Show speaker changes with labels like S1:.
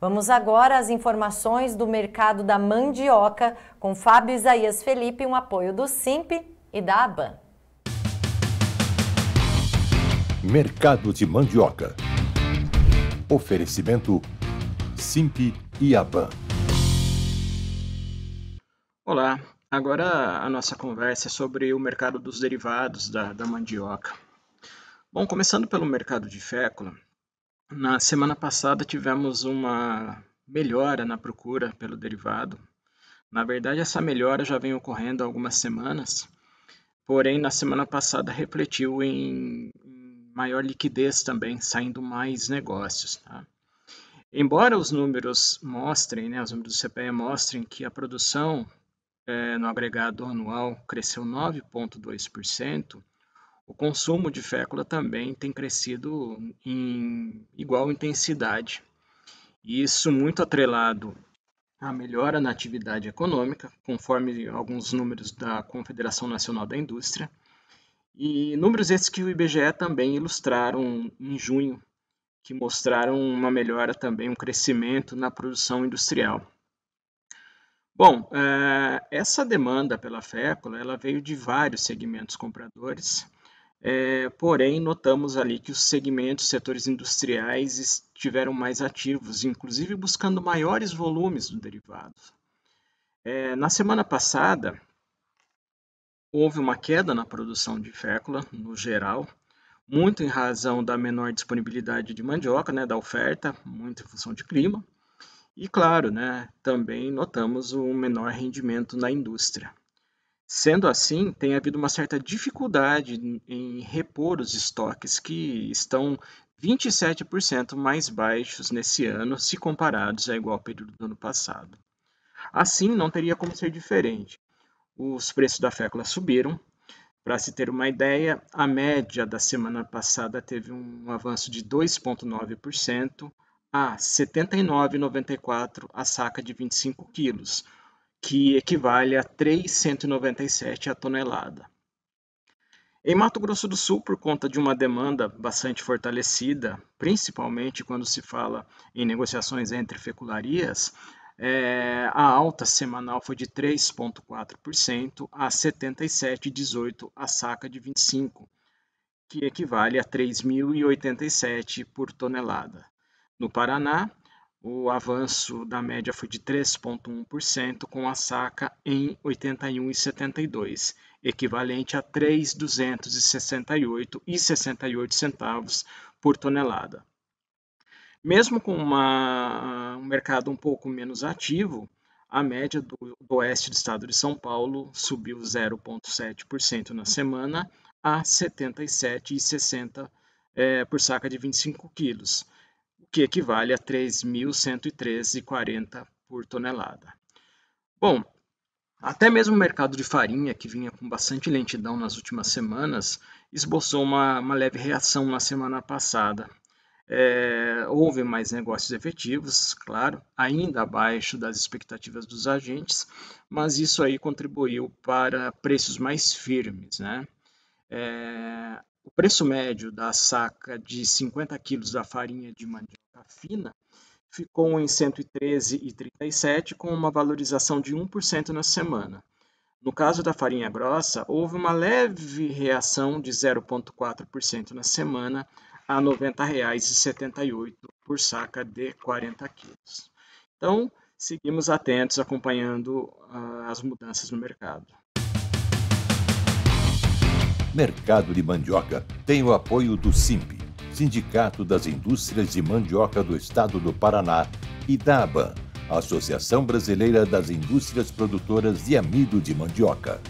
S1: Vamos agora às informações do mercado da mandioca com Fábio Isaías Felipe, um apoio do Simp e da ABAN.
S2: Mercado de mandioca. Oferecimento Simp e ABAN.
S3: Olá, agora a nossa conversa é sobre o mercado dos derivados da, da mandioca. Bom, começando pelo mercado de fécula, na semana passada tivemos uma melhora na procura pelo derivado. Na verdade, essa melhora já vem ocorrendo há algumas semanas, porém, na semana passada refletiu em maior liquidez também, saindo mais negócios. Tá? Embora os números mostrem, né, os números do CPE mostrem que a produção é, no agregado anual cresceu 9,2%, o consumo de fécula também tem crescido em igual intensidade. Isso muito atrelado à melhora na atividade econômica, conforme alguns números da Confederação Nacional da Indústria, e números esses que o IBGE também ilustraram em junho, que mostraram uma melhora também, um crescimento na produção industrial. Bom, eh, essa demanda pela fécula ela veio de vários segmentos compradores, é, porém, notamos ali que os segmentos, setores industriais estiveram mais ativos, inclusive buscando maiores volumes do derivado. É, na semana passada, houve uma queda na produção de fécula, no geral, muito em razão da menor disponibilidade de mandioca, né, da oferta, muito em função de clima. E, claro, né, também notamos um menor rendimento na indústria. Sendo assim, tem havido uma certa dificuldade em repor os estoques que estão 27% mais baixos nesse ano se comparados a igual período do ano passado. Assim, não teria como ser diferente. Os preços da fécula subiram. Para se ter uma ideia, a média da semana passada teve um avanço de 2,9% a R$ 79,94 a saca de 25 quilos, que equivale a 3,197 a tonelada. Em Mato Grosso do Sul, por conta de uma demanda bastante fortalecida, principalmente quando se fala em negociações entre fecularias, é, a alta semanal foi de 3,4% a 77,18 a saca de 25, que equivale a 3.087 por tonelada. No Paraná, o avanço da média foi de 3,1%, com a saca em 81,72, equivalente a 3,268,68 centavos por tonelada. Mesmo com uma, um mercado um pouco menos ativo, a média do, do oeste do estado de São Paulo subiu 0,7% na semana a 77,60 é, por saca de 25 quilos que equivale a 3.113,40 por tonelada. Bom, até mesmo o mercado de farinha, que vinha com bastante lentidão nas últimas semanas, esboçou uma, uma leve reação na semana passada. É, houve mais negócios efetivos, claro, ainda abaixo das expectativas dos agentes, mas isso aí contribuiu para preços mais firmes. Né? É, o preço médio da saca de 50 quilos da farinha de mandioca fina ficou em 113,37, com uma valorização de 1% na semana. No caso da farinha grossa, houve uma leve reação de 0,4% na semana a R$ 90,78 por saca de 40 quilos. Então, seguimos atentos acompanhando uh, as mudanças no mercado.
S2: Mercado de Mandioca tem o apoio do SIMP, Sindicato das Indústrias de Mandioca do Estado do Paraná, e da ABAN, Associação Brasileira das Indústrias Produtoras de Amido de Mandioca.